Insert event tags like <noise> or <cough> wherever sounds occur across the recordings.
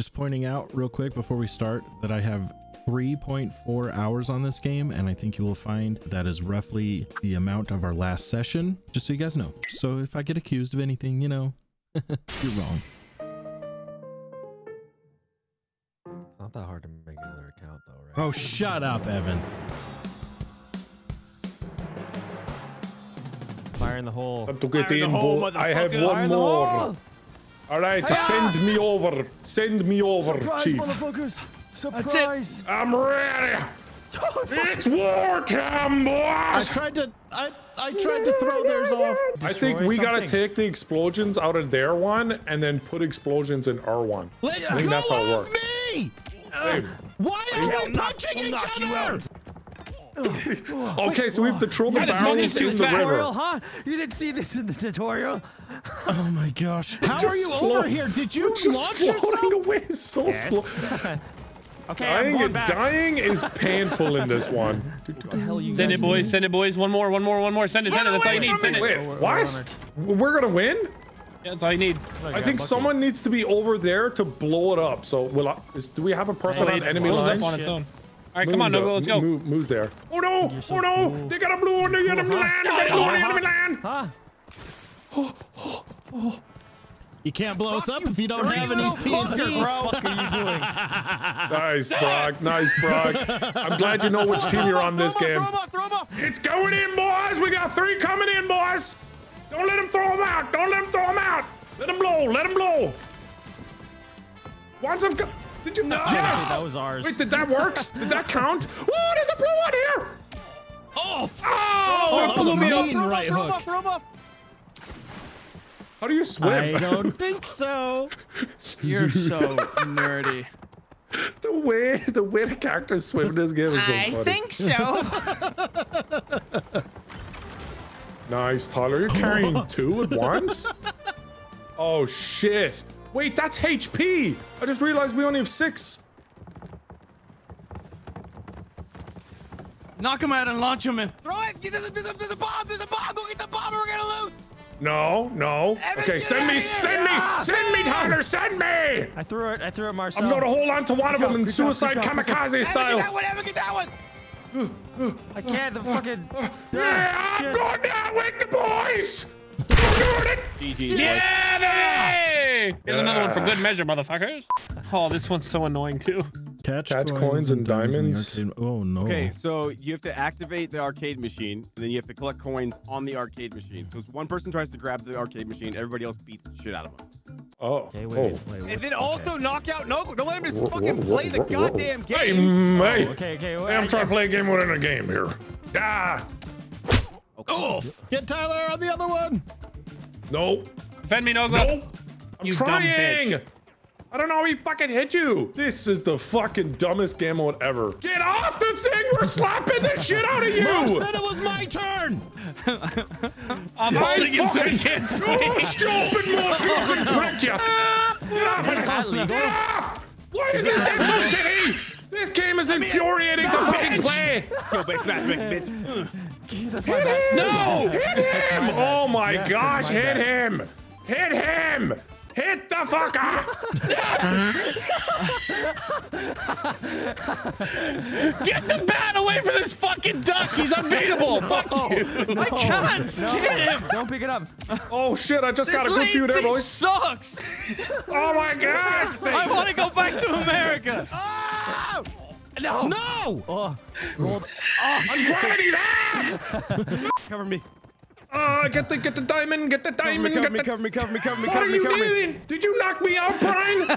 Just pointing out real quick before we start that I have 3.4 hours on this game, and I think you will find that is roughly the amount of our last session, just so you guys know. So if I get accused of anything, you know, <laughs> you're wrong. It's not that hard to make another account though, right? Oh, shut up, Evan. Fire in the hole. Time to get Fire in the hole. I have one Fire in the more. Hole! All right, send me over. Send me over, Surprise, Chief. motherfuckers! Surprise! I'm ready. <laughs> it's war time, I tried to, I, I tried to throw theirs off. I think Destroy we gotta take the explosions out of their one and then put explosions in our one. Let I think go that's how it works. me! Hey, Why are we I'll punching each other? Out. Okay, so we have to throw the Yeah, this barrels too in the fat. river. Huh? You didn't see this in the tutorial? Oh my gosh. How are you float- over here? Did you Just launch yourself? floating away so slow. <laughs> Okay, I'm Dying, going and back. dying is painful in this one. <laughs> The hell you Send it, boys. Send it, boys. One more, one more, one more. Send it, send it. That's all you need. Send it. Wait, We're- we're what? We're gonna win? Yeah, that's all you need. Oh, doing? I think someone needs to be over there to blow it up. So, will I, is, do we have a person Oh, on enemy lines? up on its own. All right, come on, Moon, Nogo, let's go. Moo, Moo's there. Oh no! So oh no! cool. They got a blue on the enemy land! They got a blue on the enemy land! Huh? <gasps> You can't blow us up if you don't have any TNT. What are you doing? <laughs> Nice, Brock. Nice, Brock. I'm glad you know which team you're on this game. Throw off, throw off. It's going in, boys! We got three coming in, boys! Don't let them throw them out! Don't let them throw them out! Let them blow! Let them blow! Once I'm co- Did you? No! Yes! That was ours. Wait, did that work? did that count? Oh, there's a blue one here! Off! Oh, Oh, it that was blew a me up! mean right off, hook. off, throw him off. How do you swim? I don't <laughs> think so. You're <laughs> so nerdy. the way the way the characters swim in this game is so funny. so. <laughs> Nice, Tyler. You're carrying two at once? Oh shit! Wait, that's HP. I just realized we only have six. Knock him out and launch him in. Throw it. There's a, there's a, there's a bomb. There's a bomb. Go get the bomb. Or we're gonna lose. No, no. Evan, Okay, send me, of here. send me, Ah! send me, Tyler, send me. I threw it. I threw it, Marcel. I'm gonna hold on to one of them in suicide good job, good job. kamikaze Evan, get that style. one. Evan, get that one. I can't. The fucking. Yeah, I'm Shit. going down with the boys. I'm doing it. GG. Yeah, baby! Here's another one for good measure, motherfuckers. Oh, this one's so annoying too. Catch, Catch coins and in the diamonds. arcade- Oh no. Okay, so you have to activate the arcade machine, and then you have to collect coins on the arcade machine. So one person tries to grab the arcade machine, everybody else beats the shit out of them. Oh, Okay, wait, oh. wait, wait. And then okay. also knock out Nogo. Don't let him just Whoa, fucking whoa, play the whoa, whoa. goddamn Hey, game. mate. Okay, okay. Hey, I'm trying to play a game within a game here. Ah, Oh, Get Tyler on the other one. no, Defend me, Nogo. no. I'm You dumb trying. bitch. I don't know how he fucking hit you. This is the fucking dumbest game mode ever. Get off the thing. We're slapping the shit out of Mo you. said it was my turn. <laughs> I'm I holding him so he fucking- can't Oh, swing. stupid mouse, you can <laughs> prick ya. Get off Is it. that legal? Get off. Why is this game so shitty? This game is infuriating to fucking play. Yo, bitch, smash, bitch, <laughs> bitch. That's my bad. No, hit him. Oh my Yes, gosh, my hit bad. him. Hit him. Hit the fucker. Get the bat away from this fucking duck. He's unbeatable. <laughs> Fuck you. <laughs> I can't get him. Don't pick it up. Oh shit, I just got a good few there, boys. sucks. Oh my god. I want to go back to America. Oh! No. No. Oh, gold. I'm gravity's ass. <laughs> Cover me. Uh, get the get the diamond, get the Cover me, diamond, cover get me, the cover me, cover me, cover me, What cover are you cover me. doing? Did you knock me out, Brian?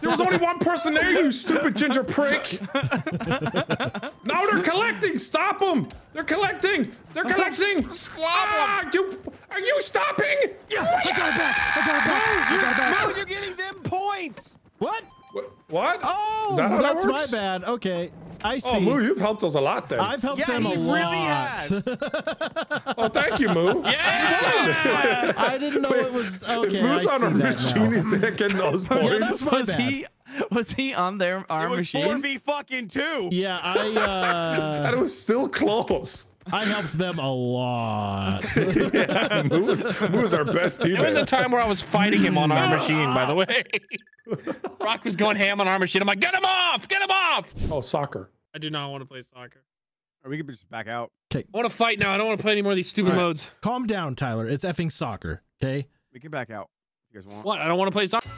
there was only one person there, you stupid ginger prick. now they're collecting. Stop them. They're collecting. They're collecting. <laughs> ah, you, are you stopping? I got it back. I got it back. I got it back. No, you're getting them points. What? What? what? Oh, that how that's works? my bad. Okay, I see. Oh, Moo, you've helped us a lot then. I've helped Yeah, them a he lot. really has. <laughs> Oh, thank you, Moo. Yeah. I didn't know it was okay. if Moo's I on see our that machine, he's there getting those points. <laughs> Yeah, that's my was bad. he was he on their our It was machine? four v fucking two. Yeah, I uh, <laughs> and it was still close. I helped them a lot. <laughs> yeah, Moo's, Moo's our best team. There was a time where I was fighting him on our machine, by the way. Rock was going ham on our machine. I'm like, get him off! Get him off! Oh, soccer. I do not want to play soccer. Or we could just back out. I want to fight now. I don't want to play any more of these stupid All right. modes. Calm down, Tyler. It's effing soccer. Okay. We can back out you guys want. What? I don't want to play soccer.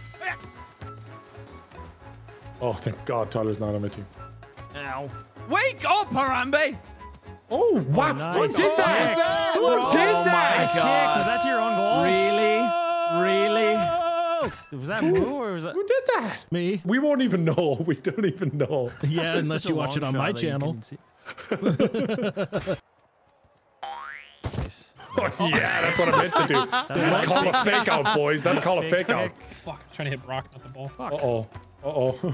Oh, thank God Tyler's not on my team. Ow. Wake up, Harambe! Oh, wow. Who nice. did that? Who did Oh that? my god. Was that your own goal? Really? Really? Was that Moo or was that? Who did that? Me? We won't even know. <laughs> We don't even know. <laughs> Yeah, It's unless you watch it on my shot that you channel. Oh, <laughs> yeah, that's what I meant to do. That's called a fake out, boys. That's called a fake out. Fuck. I'm trying to hit Brock, not the ball. Uh oh. Uh oh. <laughs>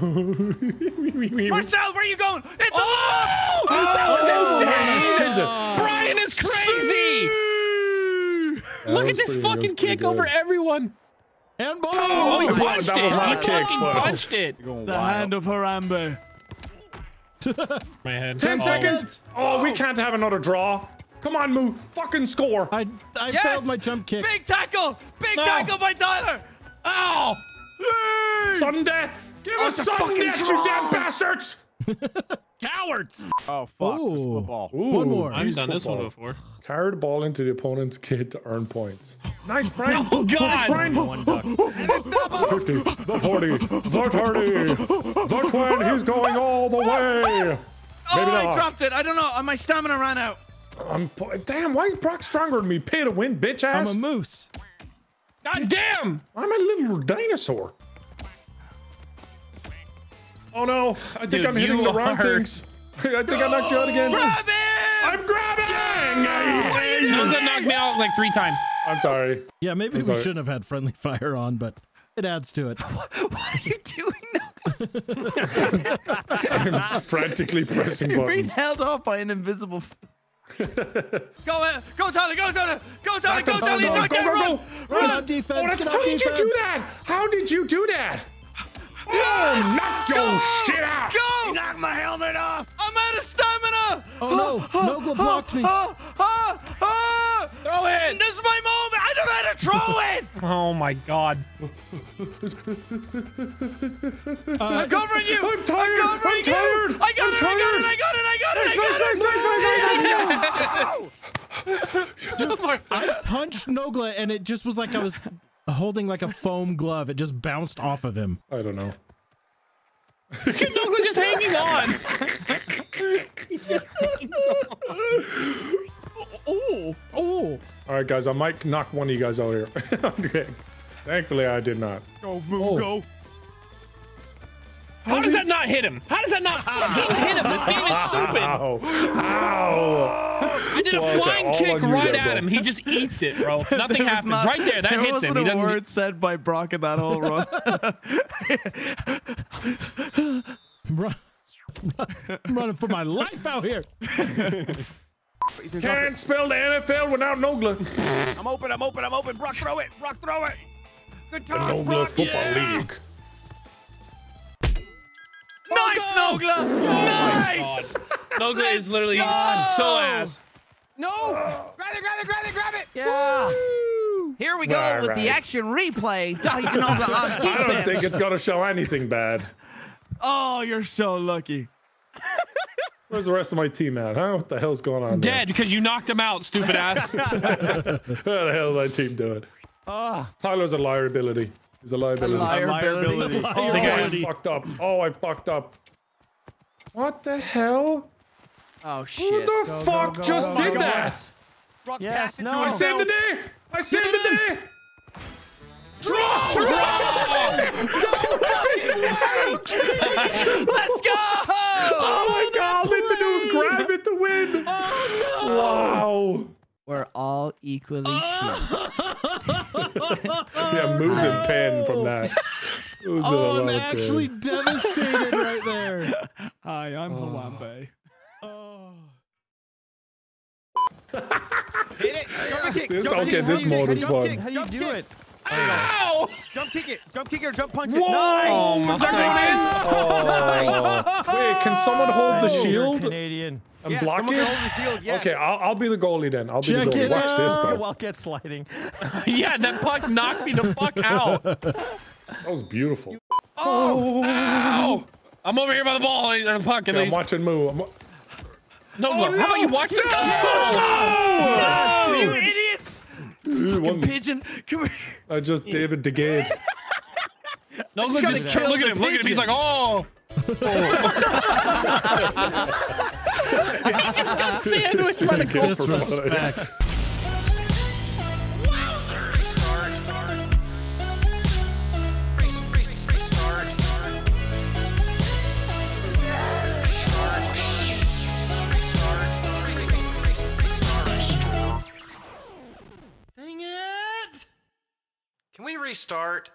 Marcel, where are you going? It's Oh! that was insane! Brian is crazy! Look at this fucking kick over everyone. And ball. Oh, he that punched it. not a He kick, fucking but- punched it. The wild. hand of Harambe. My head. 10 Oh. seconds. Oh, we can't have another draw. Come on, Moo. Fucking score. I I Yes! failed my jump kick. Big tackle! Big No. tackle by Tyler! Ow! Sudden death. Give us it's a sudden fucking death, you damn bastards. <laughs> Cowards! Oh, fuck. It's Ooh. football. One more. I've Peace done this one before. Carry the ball into the opponent's kit to earn points. Nice, Brian. Oh, God. Nice, Brian. One duck. 50, the 40, the 30, the 20. He's going all the way. Oh, Maybe I dropped it. I don't know. My stamina ran out. I'm, po- damn, why is Brock stronger than me? Pay to win, bitch ass. I'm a moose. God damn! I'm a little dinosaur. Oh no, I think Dude, I'm hitting you the wrong are- things. I think I knocked you out again. Grab him! I'm grabbing! Nunga knocked me out like three times. I'm sorry. Yeah, maybe I'm we sorry. shouldn't have had friendly fire on, but it adds to it. <laughs> What are you doing now? <laughs> I'm frantically pressing <laughs> You're being held off by an invisible. f- go ahead. Go, Tyler. Go, Tyler. Go, Tyler. Go, Tyler. He's Go, not go, getting go, run. go. Get on Oh, defense. that's- Get how on did you do defense. that? How did you do that? Oh, knock your shit out! Go! Knock my helmet off! I'm out of stamina! Oh no, Nogla blocked me. Throw it! This is my moment! I don't know how to throw <laughs> it! Oh my god. I'm covering uh, you! I'm tired, I'm covering I'm tired, you! I got I'm it! tired. I got it! I got it! I got Nice, it! nice, nice, nice, nice, nice. I punched Nogla and it just was like I was holding like a foam glove. It just bounced off of him. I don't know. Nogla just hanging on. Oh, oh. All right, guys, I might knock one of you guys out here. <laughs> okay. Thankfully, I did not. Go, move, go. Oh. How does that not hit him? How does that not <laughs> fucking hit him? This game is stupid. Ow! Ow! I did a Well, flying all kick right at him. He just eats it, bro. <laughs> Nothing happens. not- right there, that there hits wasn't him. He a doesn't. word said by Brock in that whole run. Run, <laughs> I'm running for my life out here. Can't spell the NFL without Nogla. I'm open, I'm open, I'm open. Brock, throw it. Brock, throw it. Good The toss, Nogla Brock. Football League. Nice, Nogla! Nice! Nogla is literally go! so ass. No! Grab it, grab it, grab it, grab it. Yeah. Here we go All with the action replay. <laughs> Dr. Nogla on defense. I don't think it's gonna show anything bad. Oh, you're so lucky. <laughs> Where's the rest of my team at, huh? What the hell's going on? Dead because you knocked him out, stupid <laughs> ass. There? What the hell is my team doing? Ah, Tyler's a liability. He's a liability. A liability. <laughs> Oh, Think I I- fucked up. Oh, I fucked up. What the hell? Oh, shit. Who shit. the fuck just oh, did that? Brock, Yes, pass it to no. I saved the day! I saved the day! Draw! <laughs> Let's go! Oh my god, all they had to do was grab it to win! Oh no! Wow! We're all equally here. Yeah, Moose and oh. Pen from that. Moose Oh, I'm actually pen. devastated right there. <laughs> Hi, I'm Oh. Harambe. Oh. Hit it. Jump kick. This- jump okay, kick, this jump mode kick, is fun. How do you do kick. it? Ow! Jump kick it. Jump kick it or jump punch it. Whoa! Oh, my Oh. Wait, can someone hold the shield Canadian. And Yeah, block someone it? can hold the field, yes. Okay, I'll, I'll be the goalie then. I'll be Check the goalie. it Watch this out. though. While get sliding. <laughs> yeah, that puck knocked me the fuck out. That was beautiful. Oh, Oh! Ow! I'm over here by the ball or the puck at Yeah, I'm watching Moo. I'm, wa- No, Oh, how about you watch no! watch the Oh, you Dude. idiots! Ooh, one- Pigeon, come here. I just David De Gea'd. <laughs> No, look, gotta just look at the him. Look at him. He's pigeon. like, oh. <laughs> he just got sandwiched by the Go goal. for mine. Disrespect. Dang it! Can we restart?